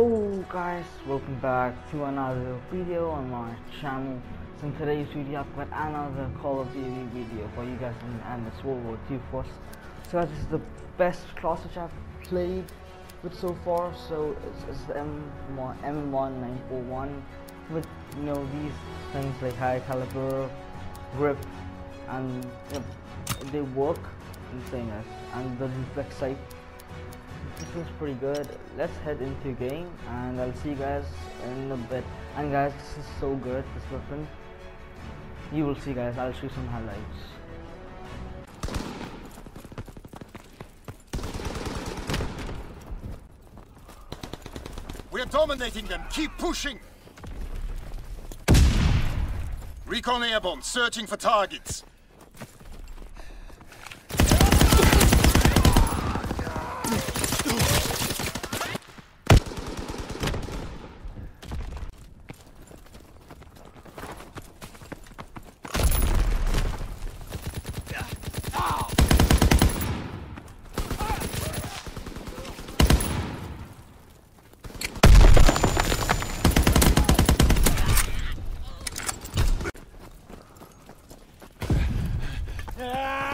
Hello guys, welcome back to another video on my channel. So in today's video I've got another Call of Duty video for you guys and, it's World War II Force. So this is the best class which I've played with so far. So it's, it's the M1, M1941 with you know these things like high caliber, grip, and you know, they work in saying and the reflex sight this looks pretty good let's head into game and i'll see you guys in a bit and guys this is so good this weapon you will see guys i'll show you some highlights We're dominating them. Keep pushing. Recon airborne, searching for targets. Ah!